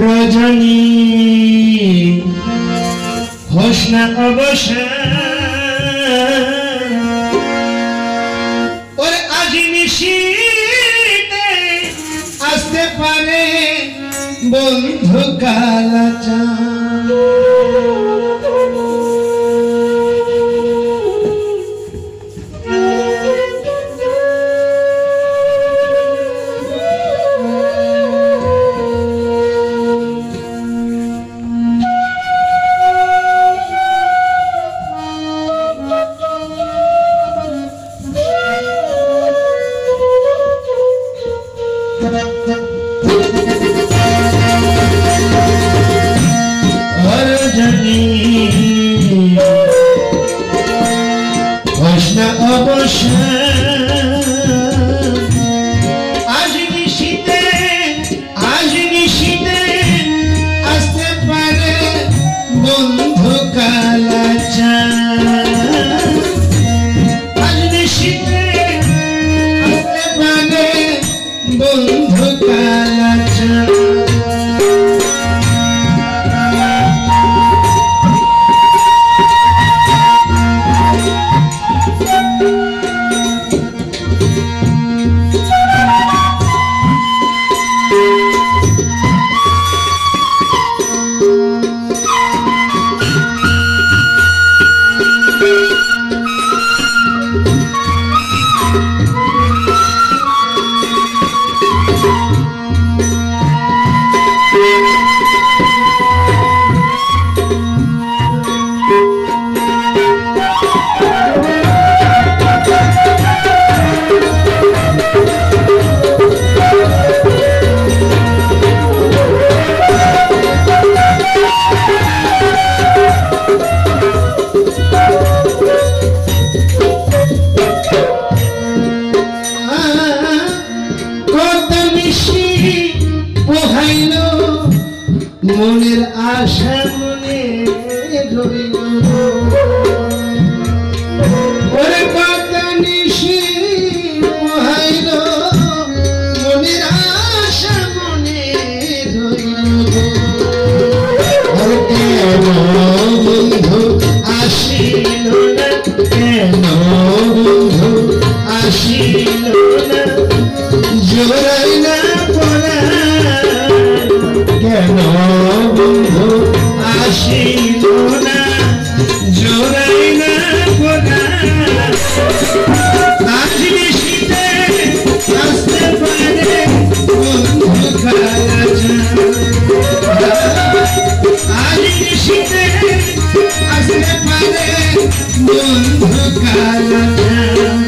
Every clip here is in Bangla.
রজনী হোস না অবসর। ওরে আজ নিশিতে আসতে পারে বন্ধু কালাচা রজনী হোস না কেন বন্ধু আসিল না জোরাই না পড়া আজ নিশিতে আসতে পারে বন্ধু কালাচা আজ নিশিতে আসতে পারে বন্ধু কালাচা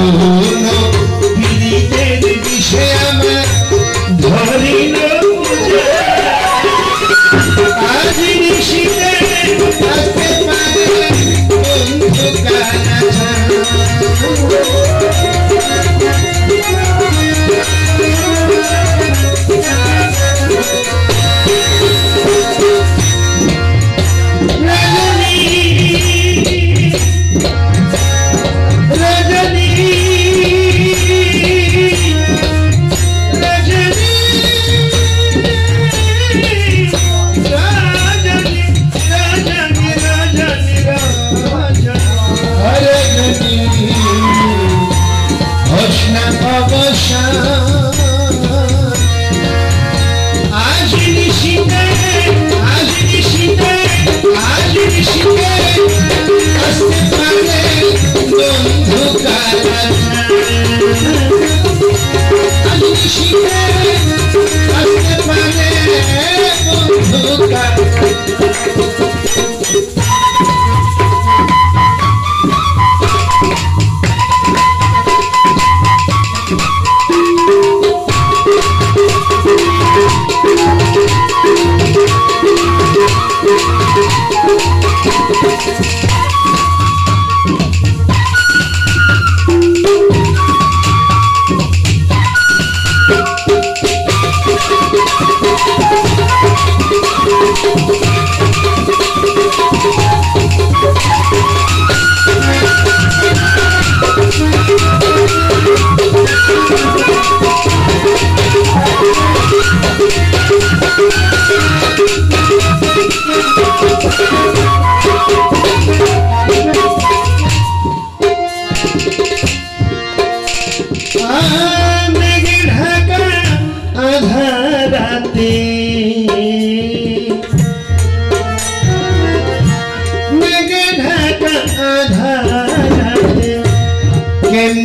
দারুণ Thank you.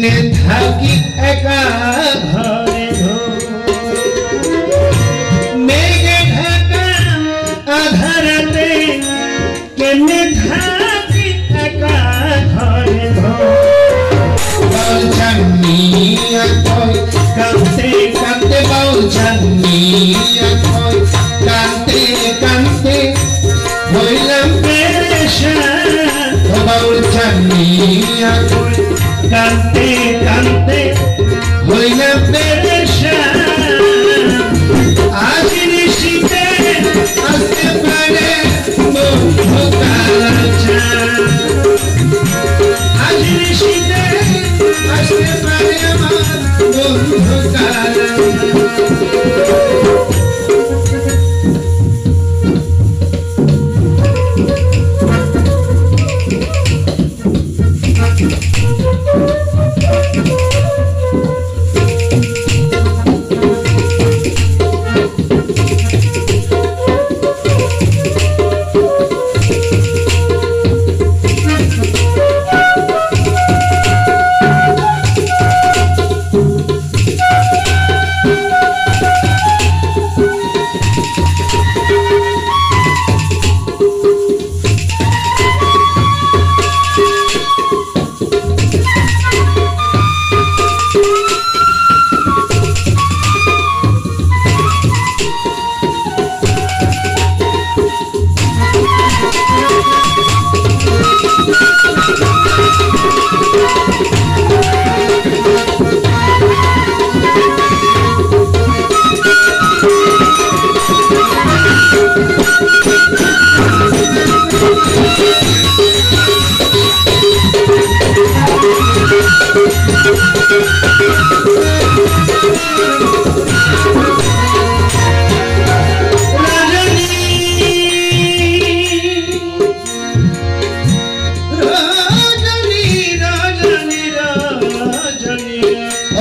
কেমনে থাকি একা ঘরে মেঘে ঢাকা আধারাতে কেমনে থাকি একা ঘরে ঘর Balchania koi kante kante balchania বন্ধু কালাচা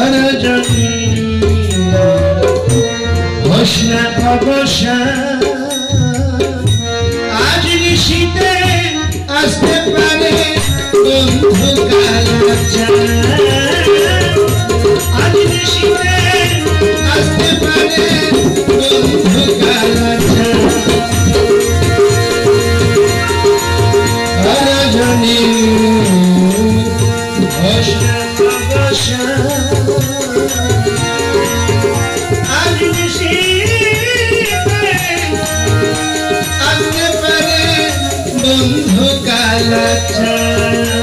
বন্ধু কালাচা আজ নিশীতে আসতে পারে বন্ধু কালাচা আজ নিশীতে আসতে পারে বন্ধু বন্ধু কালাচা ওই